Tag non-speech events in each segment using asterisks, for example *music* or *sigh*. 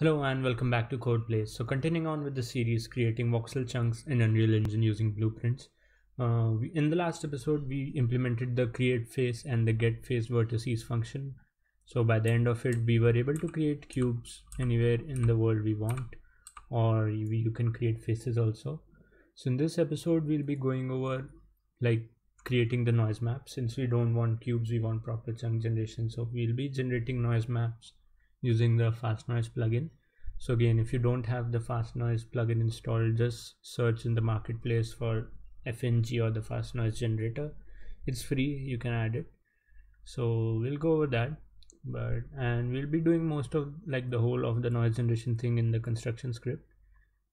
Hello and welcome back to CodeBlaze. So continuing on with the series creating voxel chunks in Unreal Engine using blueprints. Uh, we, in the last episode we implemented the create face and the get face vertices function. So by the end of it we were able to create cubes anywhere in the world we want or you, you can create faces also. So in this episode we'll be going over like creating the noise map since we don't want cubes we want proper chunk generation so we'll be generating noise maps using the fast noise plugin. So again if you don't have the fast noise plugin installed just search in the marketplace for fng or the fast noise generator. It's free you can add it. So we'll go over that but and we'll be doing most of like the whole of the noise generation thing in the construction script.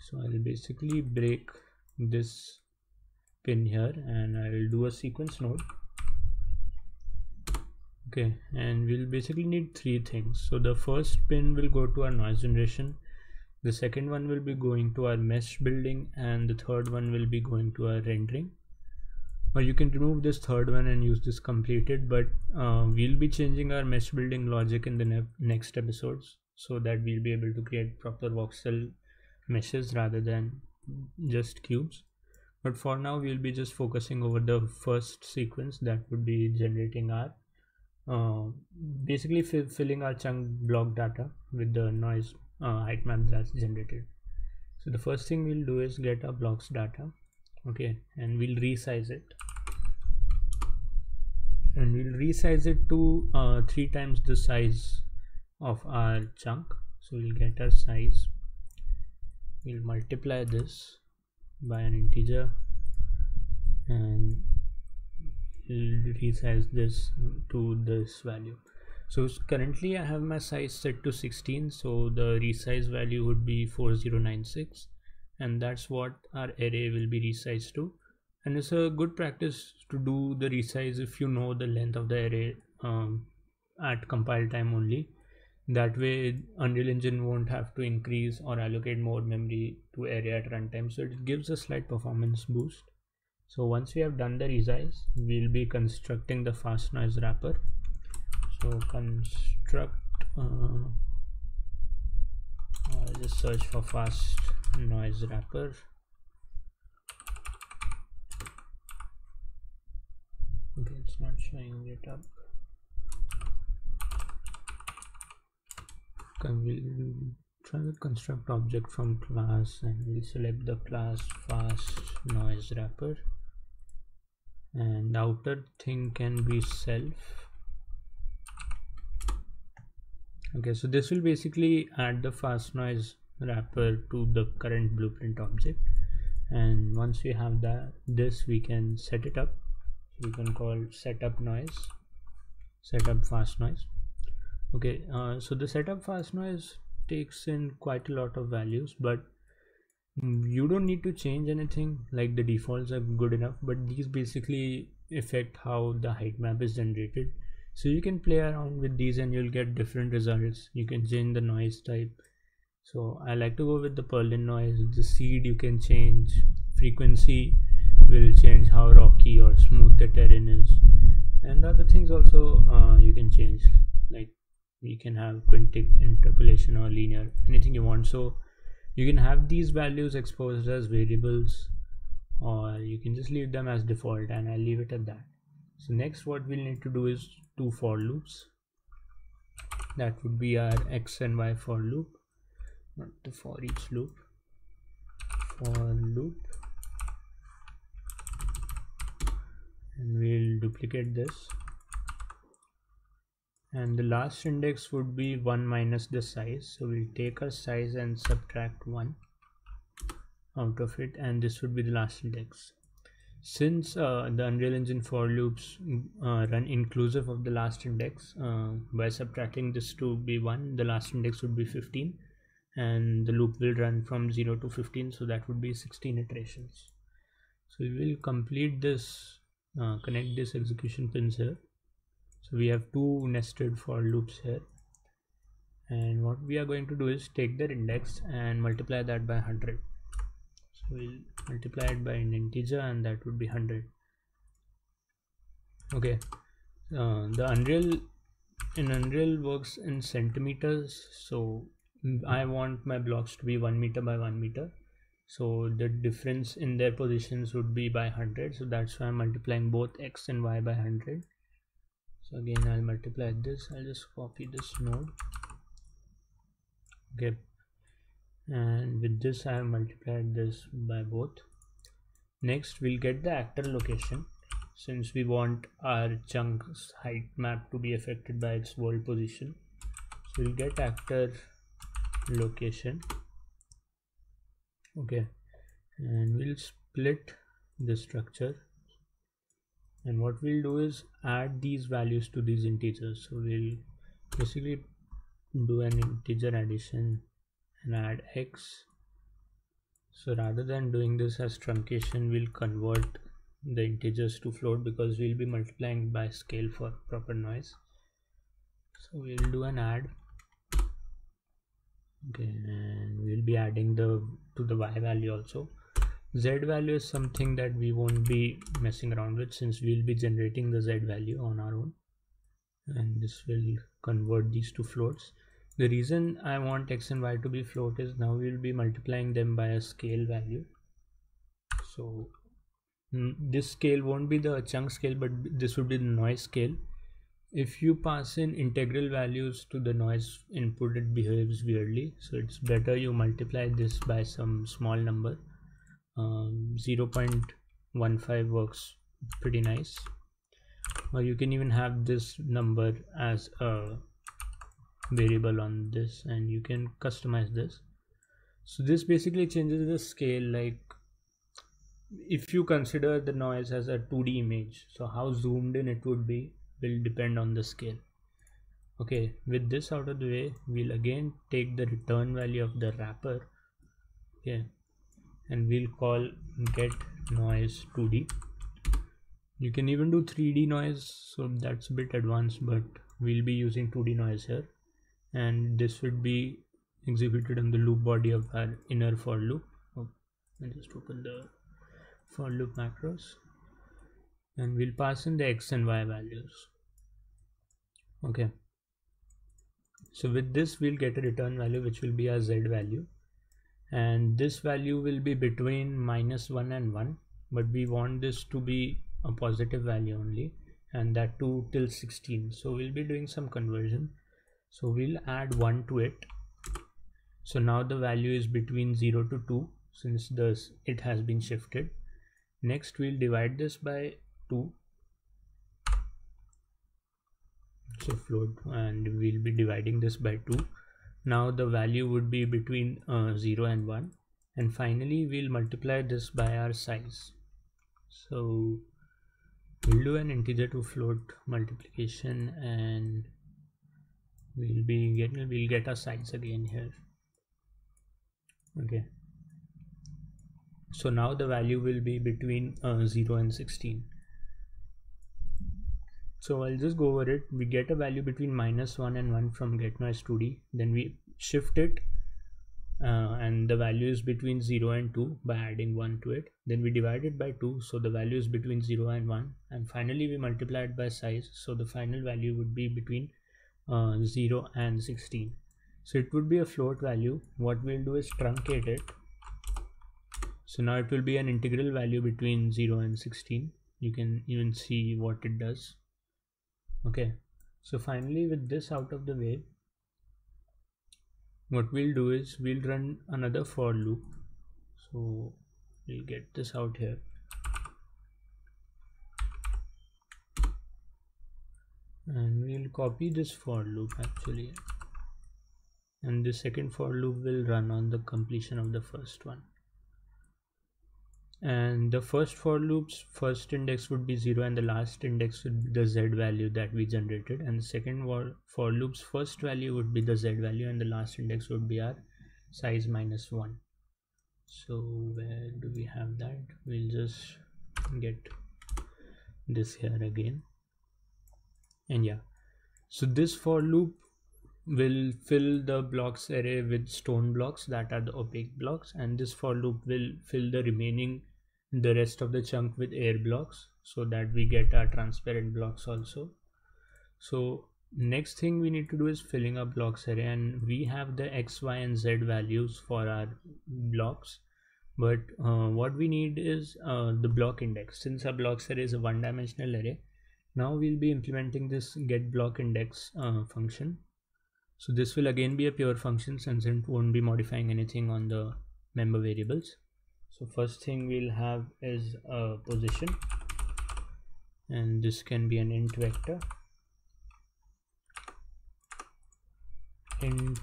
So i'll basically break this pin here and i'll do a sequence node okay and we'll basically need three things. So the first pin will go to our noise generation. The second one will be going to our mesh building and the third one will be going to our rendering. Or you can remove this third one and use this completed but uh, we'll be changing our mesh building logic in the ne next episodes so that we'll be able to create proper voxel meshes rather than just cubes. But for now we'll be just focusing over the first sequence that would be generating our uh, basically filling our chunk block data with the noise uh, height map that's generated. So the first thing we'll do is get our blocks data okay and we'll resize it. And we'll resize it to uh, three times the size of our chunk. So we'll get our size. We'll multiply this by an integer. And resize this to this value. So currently I have my size set to 16 so the resize value would be 4096 and that's what our array will be resized to. And it's a good practice to do the resize if you know the length of the array um, at compile time only. That way Unreal Engine won't have to increase or allocate more memory to array at runtime. So it gives a slight performance boost so once we have done the resize we'll be constructing the fast noise wrapper. So construct uh, I'll just search for fast noise wrapper. Okay it's not showing it up. Okay, we'll to construct object from class and we'll select the class fast noise wrapper. And the outer thing can be self. Okay so this will basically add the fast noise wrapper to the current blueprint object. And once we have that this we can set it up. We can call setup noise setup fast noise. Okay uh, so the setup fast noise takes in quite a lot of values but you don't need to change anything. Like the defaults are good enough but these basically affect how the height map is generated. So you can play around with these and you'll get different results. You can change the noise type. So i like to go with the Perlin noise. The seed you can change. Frequency will change how rocky or smooth the terrain is. And other things also uh, you can change like you can have quintic interpolation or linear anything you want. So you can have these values exposed as variables or you can just leave them as default and I'll leave it at that. So next what we'll need to do is two for loops. That would be our x and y for loop not the for each loop. For loop. And we'll duplicate this and the last index would be 1 minus the size. So we'll take our size and subtract 1 out of it. And this would be the last index. Since uh, the Unreal Engine for loops uh, run inclusive of the last index uh, by subtracting this to be 1 the last index would be 15 and the loop will run from 0 to 15 so that would be 16 iterations. So we will complete this uh, connect this execution pins here so we have two nested for loops here. And what we are going to do is take their index and multiply that by 100 so we'll multiply it by an integer and that would be 100 okay. Uh, the unreal in unreal works in centimeters. So I want my blocks to be 1 meter by 1 meter. So the difference in their positions would be by 100 so that's why I'm multiplying both x and y by 100 so again I'll multiply this. I'll just copy this node. Okay. And with this I have multiplied this by both. Next we'll get the actor location. Since we want our chunk's height map to be affected by its world position so we'll get actor location. Okay. And we'll split the structure and what we'll do is add these values to these integers. So we'll basically do an integer addition and add x. So rather than doing this as truncation we'll convert the integers to float because we'll be multiplying by scale for proper noise. So we'll do an add. Okay and we'll be adding the to the y value also z value is something that we won't be messing around with since we'll be generating the z value on our own. And this will convert these to floats. The reason i want x and y to be float is now we'll be multiplying them by a scale value. So this scale won't be the chunk scale but this would be the noise scale. If you pass in integral values to the noise input it behaves weirdly. So it's better you multiply this by some small number um, 0.15 works pretty nice. Or you can even have this number as a variable on this and you can customize this. So this basically changes the scale like if you consider the noise as a 2d image so how zoomed in it would be will depend on the scale. Okay with this out of the way we'll again take the return value of the wrapper. Okay and we'll call get noise 2d you can even do 3d noise so that's a bit advanced but we'll be using 2d noise here. And this would be executed in the loop body of our inner for loop. Oh, and just open the for loop macros. And we'll pass in the x and y values. Okay. So with this we'll get a return value which will be our z value and this value will be between minus 1 and 1 but we want this to be a positive value only and that too till 16 so we'll be doing some conversion. So we'll add 1 to it. So now the value is between 0 to 2 since this it has been shifted. Next we'll divide this by 2 so float and we'll be dividing this by 2 now the value would be between uh, 0 and 1 and finally we'll multiply this by our size. So we'll do an integer to float multiplication and we'll be getting we'll get our size again here. Okay. So now the value will be between uh, 0 and 16 so I'll just go over it. We get a value between minus 1 and 1 from get noise 2D. Then we shift it uh, and the value is between 0 and 2 by adding 1 to it. Then we divide it by 2 so the value is between 0 and 1 and finally we multiply it by size so the final value would be between uh, 0 and 16. So it would be a float value. What we'll do is truncate it. So now it will be an integral value between 0 and 16. You can even see what it does okay. So finally with this out of the way what we'll do is we'll run another for loop. So we'll get this out here. And we'll copy this for loop actually. And the second for loop will run on the completion of the first one and the first for loops first index would be 0 and the last index would be the z value that we generated. And the second for loops first value would be the z value and the last index would be our size minus 1 so where do we have that? We'll just get this here again. And yeah. So this for loop will fill the blocks array with stone blocks that are the opaque blocks and this for loop will fill the remaining the rest of the chunk with air blocks so that we get our transparent blocks also. So next thing we need to do is filling a blocks array and we have the x y and z values for our blocks. But uh, what we need is uh, the block index. Since our blocks array is a one dimensional array now we'll be implementing this get block index uh, function so this will again be a pure function since it won't be modifying anything on the member variables. So first thing we'll have is a position and this can be an int vector. Int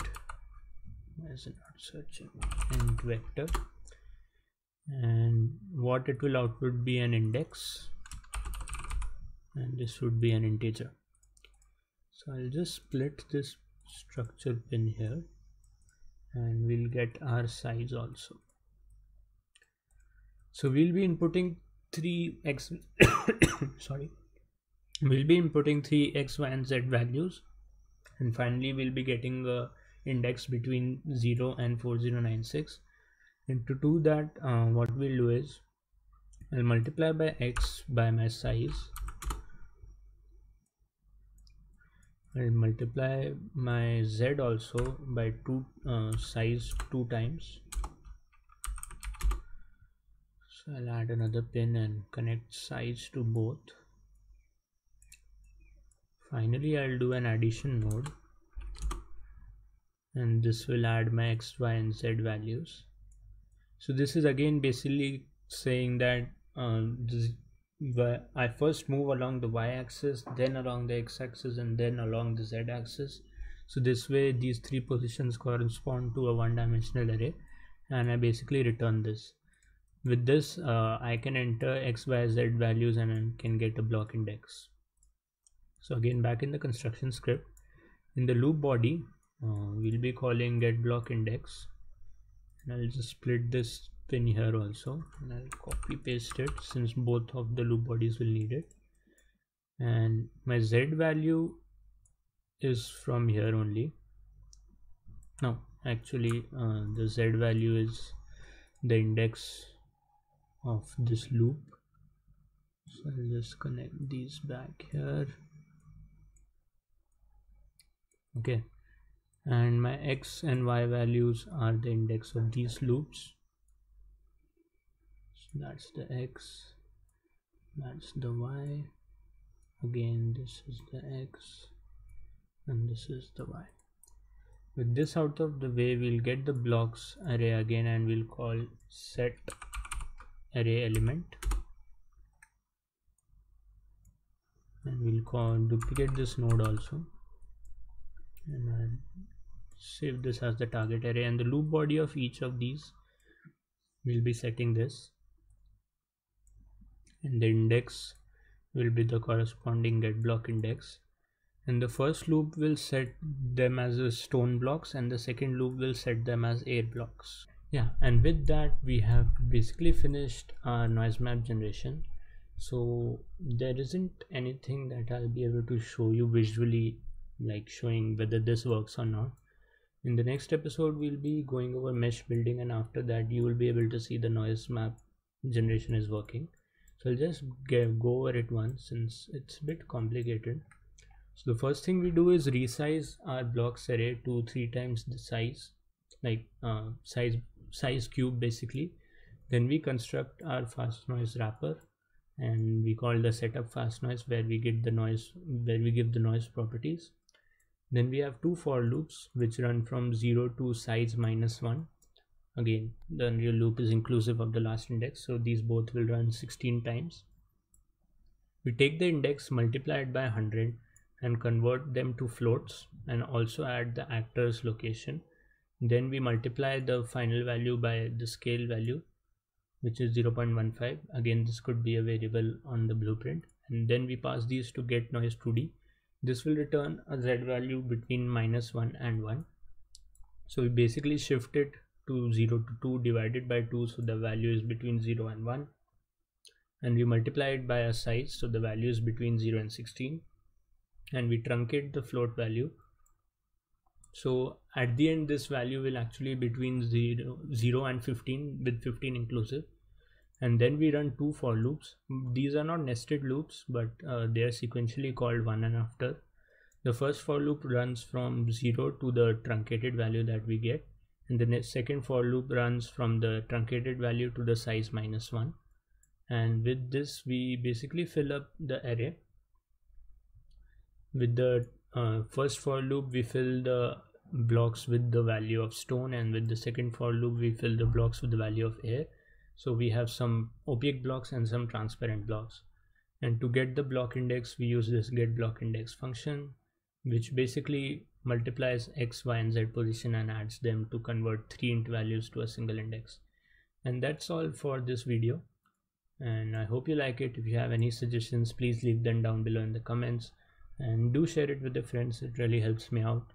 as not searching? Int vector. And what it will output be an index and this would be an integer. So I'll just split this structure pin here. And we'll get our size also. So we'll be inputting 3x *coughs* sorry. We'll be inputting 3 x y and z values. And finally we'll be getting a index between 0 and 4096 and to do that uh, what we'll do is I'll multiply by x by my size I'll multiply my z also by 2 uh, size 2 times. So I'll add another pin and connect size to both. Finally I'll do an addition node. And this will add my x y and z values. So this is again basically saying that um, this, I first move along the y-axis then along the x-axis and then along the z-axis. So this way these three positions correspond to a one-dimensional array and I basically return this. With this uh, I can enter x y z values and I can get a block index. So again back in the construction script in the loop body uh, we'll be calling get block index. And I'll just split this pin here also and I'll copy paste it since both of the loop bodies will need it. And my z value is from here only. No actually uh, the z value is the index of this loop. So I'll just connect these back here. Okay. And my x and y values are the index of these loops that's the x. That's the y. Again this is the x and this is the y. With this out of the way we'll get the blocks array again and we'll call set array element. And we'll call duplicate this node also. And I'll save this as the target array. And the loop body of each of these we'll be setting this and the index will be the corresponding get block index. And the first loop will set them as stone blocks and the second loop will set them as air blocks. Yeah and with that we have basically finished our noise map generation. So there isn't anything that I'll be able to show you visually like showing whether this works or not. In the next episode we'll be going over mesh building and after that you will be able to see the noise map generation is working so I'll just go over it once since it's a bit complicated. So the first thing we do is resize our blocks array to three times the size like uh, size size cube basically. Then we construct our fast noise wrapper and we call the setup fast noise where we get the noise where we give the noise properties. Then we have two for loops which run from 0 to size minus 1 again the unreal loop is inclusive of the last index so these both will run 16 times. We take the index multiply it by 100 and convert them to floats and also add the actors location. Then we multiply the final value by the scale value which is 0.15 again this could be a variable on the blueprint. And then we pass these to get noise 2d this will return a z value between minus 1 and 1 so we basically shift it to 0 to 2 divided by 2 so the value is between 0 and 1 and we multiply it by a size so the value is between 0 and 16 and we truncate the float value. So at the end this value will actually between 0, 0 and 15 with 15 inclusive. And then we run two for loops. These are not nested loops but uh, they are sequentially called one and after. The first for loop runs from 0 to the truncated value that we get and the second for loop runs from the truncated value to the size minus 1 and with this we basically fill up the array. With the uh, first for loop we fill the blocks with the value of stone. And with the second for loop we fill the blocks with the value of air. So we have some opaque blocks and some transparent blocks. And to get the block index we use this get block index function which basically multiplies x y and z position and adds them to convert three int values to a single index. And that's all for this video. And i hope you like it. If you have any suggestions please leave them down below in the comments. And do share it with your friends. It really helps me out.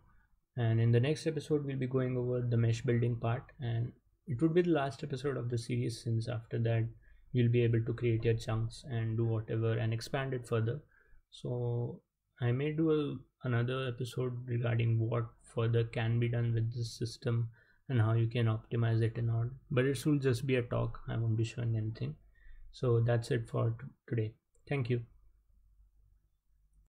And in the next episode we'll be going over the mesh building part. And it would be the last episode of the series since after that you'll be able to create your chunks and do whatever and expand it further. So i may do a, another episode regarding what further can be done with this system and how you can optimize it and all but it will just be a talk. I won't be showing anything. So that's it for today. Thank you